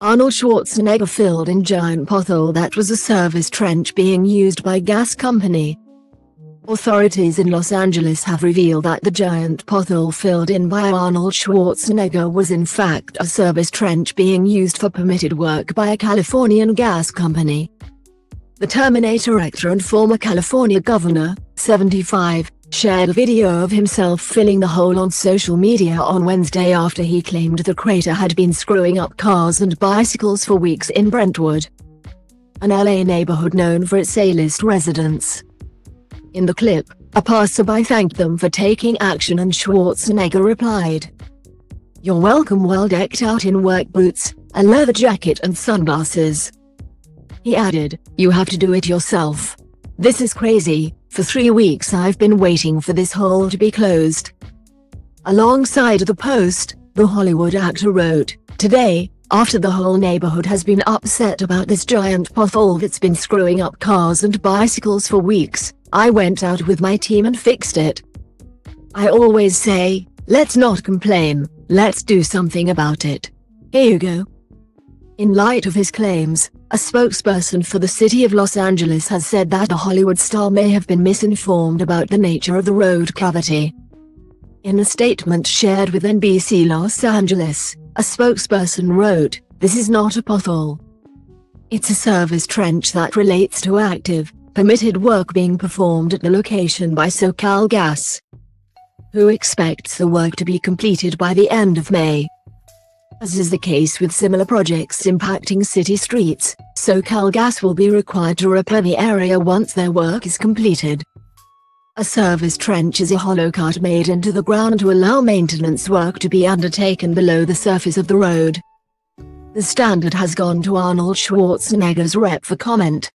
Arnold Schwarzenegger filled in giant pothole that was a service trench being used by gas company. Authorities in Los Angeles have revealed that the giant pothole filled in by Arnold Schwarzenegger was in fact a service trench being used for permitted work by a Californian gas company. The Terminator actor and former California governor, 75, shared a video of himself filling the hole on social media on Wednesday after he claimed the crater had been screwing up cars and bicycles for weeks in Brentwood, an LA neighborhood known for its A-list residents. In the clip, a passerby thanked them for taking action and Schwarzenegger replied, You're welcome well decked out in work boots, a leather jacket and sunglasses. He added, You have to do it yourself. This is crazy, for three weeks I've been waiting for this hole to be closed. Alongside the post, the Hollywood actor wrote, Today, after the whole neighborhood has been upset about this giant pothole that's been screwing up cars and bicycles for weeks, I went out with my team and fixed it. I always say, let's not complain, let's do something about it. Here you go. In light of his claims, a spokesperson for the city of Los Angeles has said that the Hollywood star may have been misinformed about the nature of the road cavity. In a statement shared with NBC Los Angeles, a spokesperson wrote, This is not a pothole. It's a service trench that relates to active, permitted work being performed at the location by SoCal Gas, who expects the work to be completed by the end of May. As is the case with similar projects impacting city streets, SoCal Gas will be required to repair the area once their work is completed. A service trench is a hollow cut made into the ground to allow maintenance work to be undertaken below the surface of the road. The standard has gone to Arnold Schwarzenegger's rep for comment.